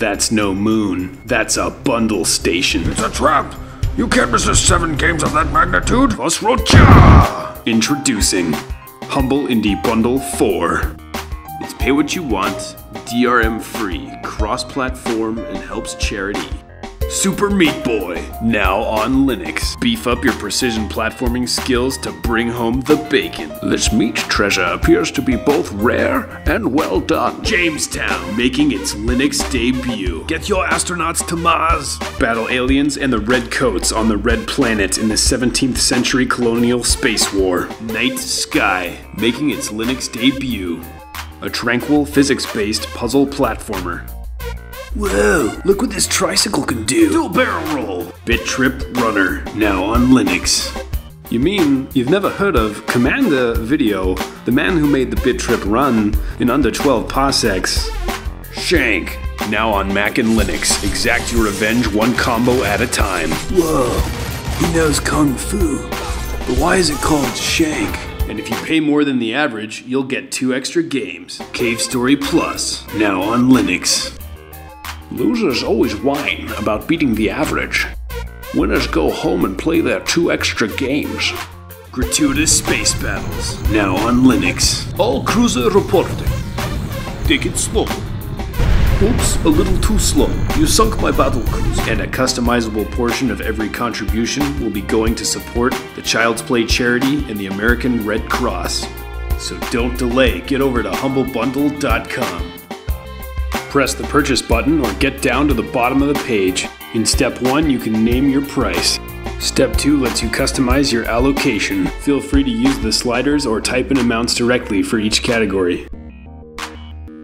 That's no moon. That's a bundle station. It's a trap. You can't resist seven games of that magnitude. Plus Rocha! Introducing Humble Indie Bundle 4. It's pay what you want, DRM free, cross platform, and helps charity. Super Meat Boy, now on Linux. Beef up your precision platforming skills to bring home the bacon. This meat treasure appears to be both rare and well done. Jamestown, making its Linux debut. Get your astronauts to Mars. Battle aliens and the Red Coats on the Red Planet in the 17th century colonial space war. Night Sky, making its Linux debut. A tranquil, physics based puzzle platformer. Whoa, look what this tricycle can do. A barrel roll. Bit Trip Runner, now on Linux. You mean you've never heard of Commander Video, the man who made the Bit Trip run in under 12 parsecs? Shank, now on Mac and Linux. Exact your revenge one combo at a time. Whoa, he knows Kung Fu. But why is it called Shank? And if you pay more than the average, you'll get two extra games. Cave Story Plus, now on Linux. Losers always whine about beating the average. Winners go home and play their two extra games. Gratuitous Space Battles, now on Linux. All cruiser reporting. Take it slow. Oops, a little too slow. You sunk my battle cruise. And a customizable portion of every contribution will be going to support the Child's Play charity and the American Red Cross. So don't delay, get over to humblebundle.com. Press the purchase button or get down to the bottom of the page. In step 1, you can name your price. Step 2 lets you customize your allocation. Feel free to use the sliders or type in amounts directly for each category.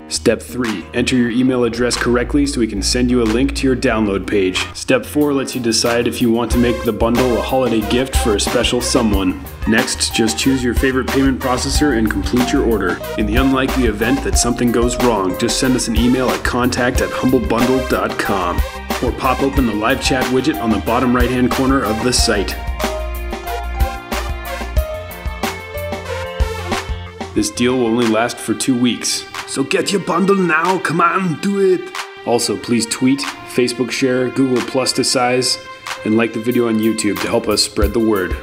Step 3. Enter your email address correctly so we can send you a link to your download page. Step 4 lets you decide if you want to make the bundle a holiday gift for a special someone. Next, just choose your favorite payment processor and complete your order. In the unlikely event that something goes wrong, just send us an email at contact at humblebundle.com or pop open the live chat widget on the bottom right hand corner of the site. This deal will only last for two weeks. So get your bundle now, come on, do it! Also, please tweet, Facebook share, Google Plus to size, and like the video on YouTube to help us spread the word.